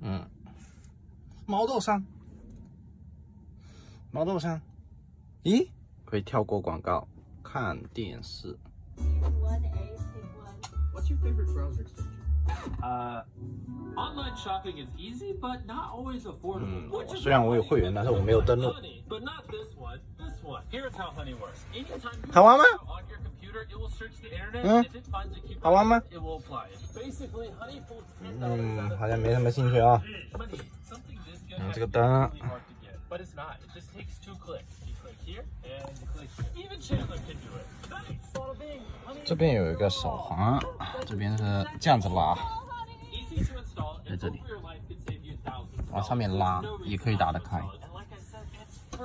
嗯，毛豆山，毛豆山，咦，可以跳过广告看电视。What's your favorite browser extension? Uh, online shopping is easy, but not always affordable. 嗯虽然我有会员但是我没有登录 Honey, But not this one. This one. Here's how Honey works. Anytime 好玩吗？Mm. coupon, 好玩吗？it will apply it. Basically, Honey pulls $10 out 嗯，好像没什么兴趣啊。嗯，这个灯 but it's not. It just takes two clicks. You click here and you click here. Even Chandler can do it. 这边有一个手环，这边是这样子拉在这里.往上面拉也可以打得开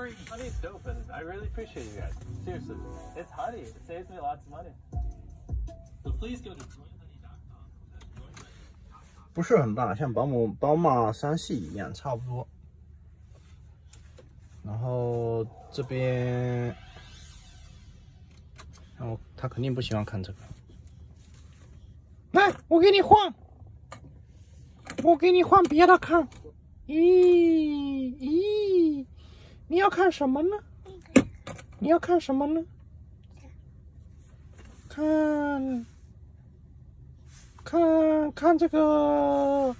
free. Honey's dope, and I really appreciate you guys. Seriously, it's Honey. It saves me lots of money. So please go to 不是很大，像宝马宝马三系一样，差不多。然后这边，然后他肯定不喜欢看这个。来，我给你换，我给你换别的看。咦咦，你要看什么呢？你要看什么呢？看，看看这个。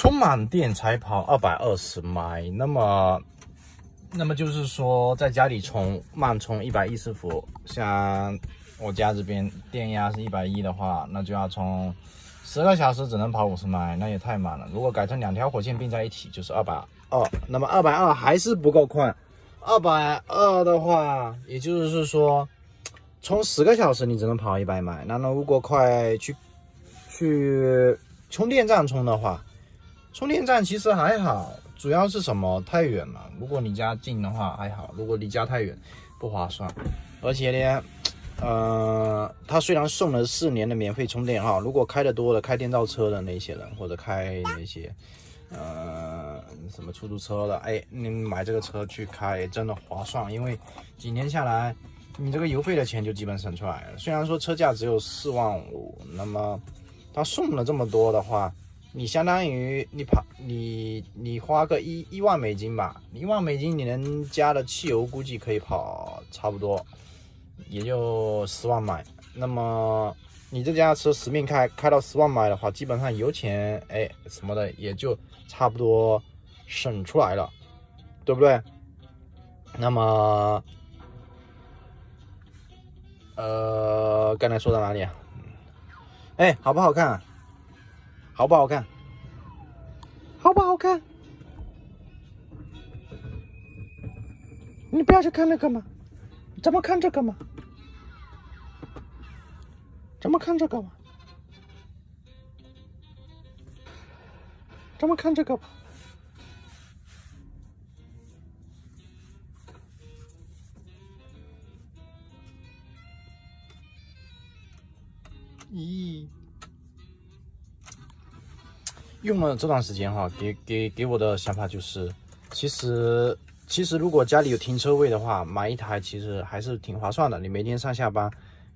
充满电才跑二百二十迈，那么，那么就是说在家里充慢充一百一十伏，像我家这边电压是一百一的话，那就要充十个小时只能跑五十迈，那也太慢了。如果改成两条火线并在一起，就是二百二，那么二百二还是不够快。二百二的话，也就是说，充十个小时你只能跑一百迈。那那如果快去去充电站充的话，充电站其实还好，主要是什么？太远了。如果离家近的话还好，如果离家太远，不划算。而且呢，呃，它虽然送了四年的免费充电哈，如果开的多的，开电召车的那些人，或者开那些呃什么出租车的，哎，你买这个车去开真的划算，因为几年下来，你这个油费的钱就基本省出来了。虽然说车价只有四万五，那么他送了这么多的话。你相当于你跑你你花个一一万美金吧，一万美金你能加的汽油估计可以跑差不多，也就十万迈。那么你这辆车十命开开到十万迈的话，基本上油钱哎什么的也就差不多省出来了，对不对？那么呃，刚才说到哪里啊？哎，好不好看？好不好看？好不好看？你不要去看那个嘛，怎么看这个嘛？怎么看这个嘛？怎么看这个吧？咦？用了这段时间哈，给给给我的想法就是，其实其实如果家里有停车位的话，买一台其实还是挺划算的。你每天上下班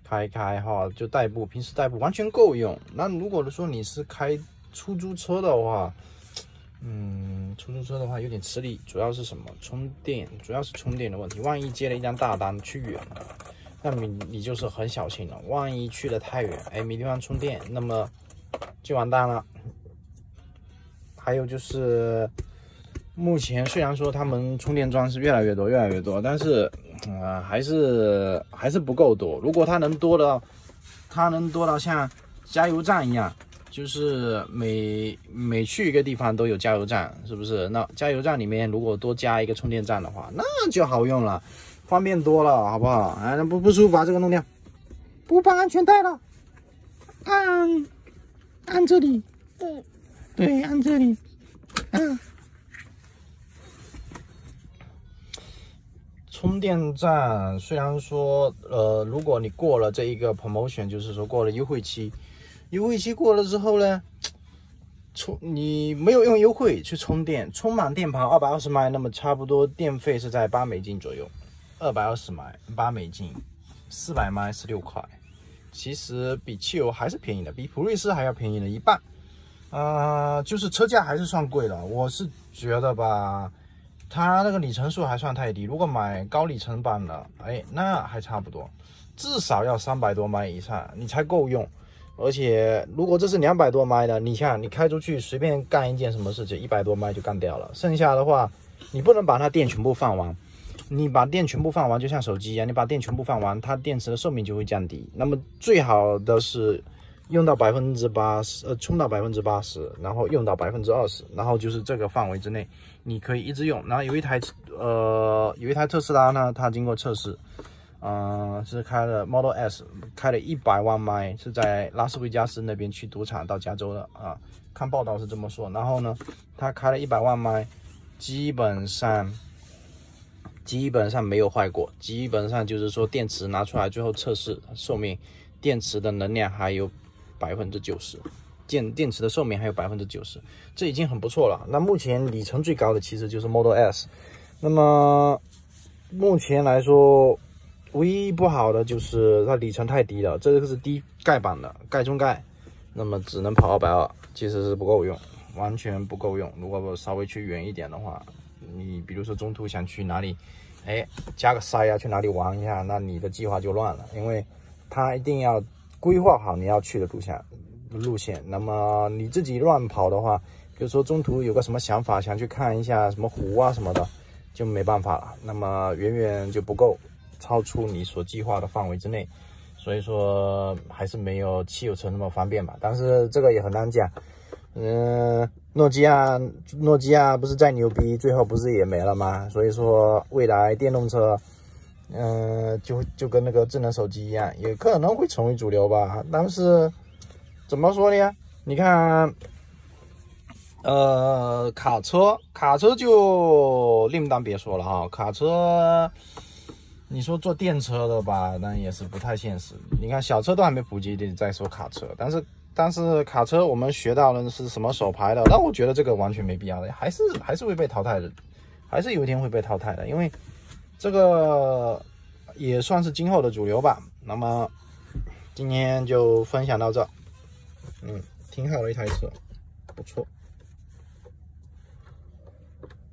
开开哈，就代步，平时代步完全够用。那如果说你是开出租车的话，嗯，出租车的话有点吃力，主要是什么？充电，主要是充电的问题。万一接了一张大单去远了，那你你就是很小心了。万一去的太远，哎，没地方充电，那么就完蛋了。还有就是，目前虽然说他们充电桩是越来越多，越来越多，但是，呃，还是还是不够多。如果它能多到，它能多到像加油站一样，就是每每去一个地方都有加油站，是不是？那加油站里面如果多加一个充电站的话，那就好用了，方便多了，好不好？哎，那不不舒服，把这个弄掉，不绑安全带了，按按这里，对对，按这里，嗯。充电站虽然说，呃，如果你过了这一个 promotion，就是说过了优惠期，优惠期过了之后呢，充你没有用优惠去充电，充满电跑二百二十迈，那么差不多电费是在八美金左右，二百二十迈八美金，四百迈十六块，其实比汽油还是便宜的，比普锐斯还要便宜的一半，呃，就是车价还是算贵的，我是觉得吧。它那个里程数还算太低，如果买高里程版的，哎，那还差不多，至少要三百多迈以上你才够用。而且如果这是两百多迈的，你像你开出去随便干一件什么事情，一百多迈就干掉了。剩下的话，你不能把它电全部放完，你把电全部放完就像手机一样，你把电全部放完，它电池的寿命就会降低。那么最好的是。用到百分之八十，呃，充到百分之八十，然后用到百分之二十，然后就是这个范围之内，你可以一直用。然后有一台，呃，有一台特斯拉呢，它经过测试，嗯，是开了 Model S，开了一百万迈，是在拉斯维加斯那边去赌场到加州的啊。看报道是这么说。然后呢，它开了一百万迈，基本上基本上没有坏过，基本上就是说电池拿出来最后测试寿命，电池的能量还有。百分之九十，电电池的寿命还有百分之九十，这已经很不错了。那目前里程最高的其实就是 Model S。那么目前来说，唯一不好的就是它里程太低了，这个是低盖版的，盖中盖，那么只能跑二百二，其实是不够用，完全不够用。如果稍微去远一点的话，你比如说中途想去哪里，哎，加个塞呀，去哪里玩一下，那你的计划就乱了，因为它一定要。规划好你要去的路线，路线。那么你自己乱跑的话，比如说中途有个什么想法，想去看一下什么湖啊什么的，就没办法了。那么远远就不够，超出你所计划的范围之内。所以说还是没有汽油车那么方便吧。但是这个也很难讲。嗯，诺基亚，诺基亚不是再牛逼，最后不是也没了吗？所以说未来电动车。嗯，就就跟那个智能手机一样，也可能会成为主流吧。但是怎么说呢？你看，呃，卡车，卡车就另当别说了哈。卡车，你说做电车的吧，那也是不太现实。你看小车都还没普及的，再说卡车。但是但是卡车我们学到的是什么手排的？那我觉得这个完全没必要的，还是还是会被淘汰的，还是有一天会被淘汰的，因为。这个也算是今后的主流吧。那么今天就分享到这，嗯，挺好的一台车，不错。